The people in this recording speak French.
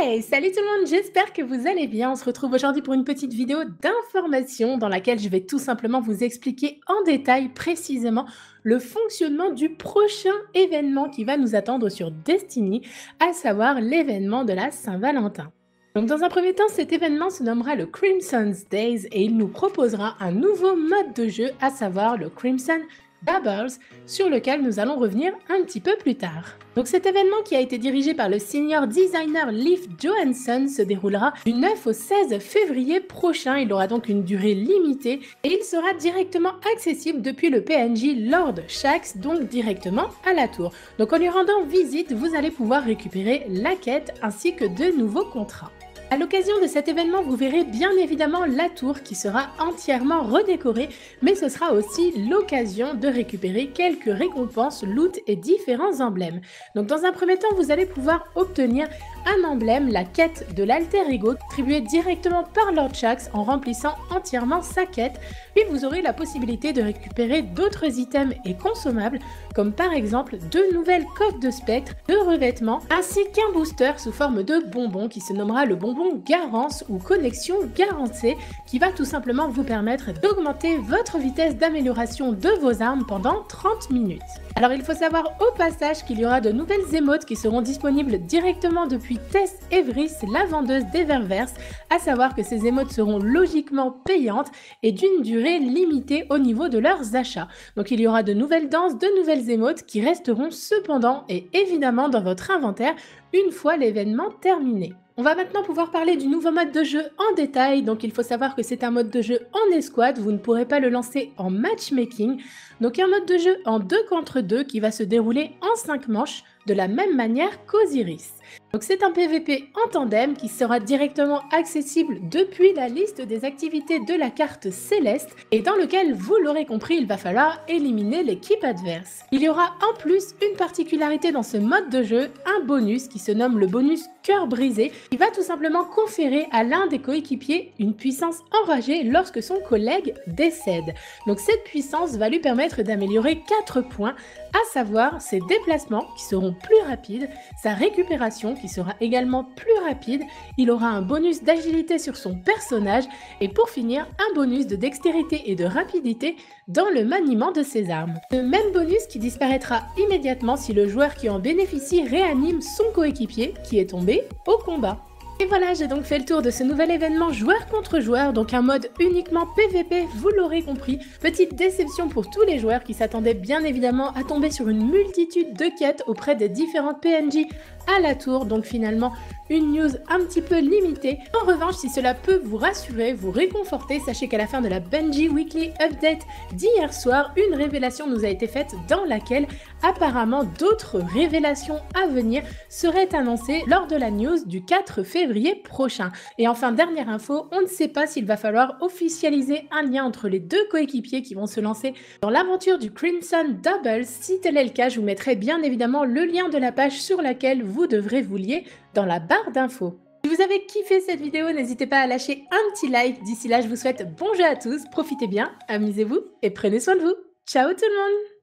Salut tout le monde, j'espère que vous allez bien. On se retrouve aujourd'hui pour une petite vidéo d'information dans laquelle je vais tout simplement vous expliquer en détail précisément le fonctionnement du prochain événement qui va nous attendre sur Destiny, à savoir l'événement de la Saint-Valentin. Donc dans un premier temps, cet événement se nommera le Crimson's Days et il nous proposera un nouveau mode de jeu, à savoir le Crimson Doubles, sur lequel nous allons revenir un petit peu plus tard. Donc cet événement qui a été dirigé par le senior designer Leif Johansson se déroulera du 9 au 16 février prochain. Il aura donc une durée limitée et il sera directement accessible depuis le PNJ Lord Shax, donc directement à la tour. Donc en lui rendant visite, vous allez pouvoir récupérer la quête ainsi que de nouveaux contrats. À l'occasion de cet événement, vous verrez bien évidemment la tour qui sera entièrement redécorée, mais ce sera aussi l'occasion de récupérer quelques récompenses, loot et différents emblèmes. Donc dans un premier temps, vous allez pouvoir obtenir un emblème, la quête de l'alter ego, attribuée directement par Lord Shax en remplissant entièrement sa quête, puis vous aurez la possibilité de récupérer d'autres items et consommables, comme par exemple deux nouvelles coques de spectre, deux revêtements, ainsi qu'un booster sous forme de bonbon qui se nommera le bonbon Garance ou connexion garantie, qui va tout simplement vous permettre d'augmenter votre vitesse d'amélioration de vos armes pendant 30 minutes. Alors il faut savoir au passage qu'il y aura de nouvelles émotes qui seront disponibles directement depuis Tess Evris, la vendeuse d'Eververse, à savoir que ces émotes seront logiquement payantes et d'une durée limitée au niveau de leurs achats. Donc il y aura de nouvelles danses, de nouvelles émotes qui resteront cependant et évidemment dans votre inventaire une fois l'événement terminé. On va maintenant pouvoir parler du nouveau mode de jeu en détail. Donc il faut savoir que c'est un mode de jeu en escouade, vous ne pourrez pas le lancer en matchmaking. Donc un mode de jeu en 2 contre 2 qui va se dérouler en 5 manches de la même manière qu'Osiris. Donc c'est un PVP en tandem qui sera directement accessible depuis la liste des activités de la carte céleste et dans lequel, vous l'aurez compris, il va falloir éliminer l'équipe adverse. Il y aura en plus une particularité dans ce mode de jeu, un bonus qui se nomme le bonus cœur brisé, qui va tout simplement conférer à l'un des coéquipiers une puissance enragée lorsque son collègue décède. Donc cette puissance va lui permettre d'améliorer 4 points, à savoir ses déplacements qui seront plus rapides, sa récupération qui sera également plus rapide, il aura un bonus d'agilité sur son personnage et pour finir un bonus de dextérité et de rapidité dans le maniement de ses armes. Le même bonus qui disparaîtra immédiatement si le joueur qui en bénéficie réanime son coéquipier qui est tombé au combat. Et voilà, j'ai donc fait le tour de ce nouvel événement joueur contre joueur, donc un mode uniquement PVP, vous l'aurez compris. Petite déception pour tous les joueurs qui s'attendaient bien évidemment à tomber sur une multitude de quêtes auprès des différentes PNJ à la tour, donc finalement une news un petit peu limitée. En revanche, si cela peut vous rassurer, vous réconforter, sachez qu'à la fin de la Bungie Weekly Update d'hier soir, une révélation nous a été faite dans laquelle apparemment d'autres révélations à venir seraient annoncées lors de la news du 4 prochain. Et enfin, dernière info, on ne sait pas s'il va falloir officialiser un lien entre les deux coéquipiers qui vont se lancer dans l'aventure du Crimson Double. Si tel est le cas, je vous mettrai bien évidemment le lien de la page sur laquelle vous devrez vous lier dans la barre d'infos. Si vous avez kiffé cette vidéo, n'hésitez pas à lâcher un petit like. D'ici là, je vous souhaite bon jeu à tous, profitez bien, amusez-vous et prenez soin de vous. Ciao tout le monde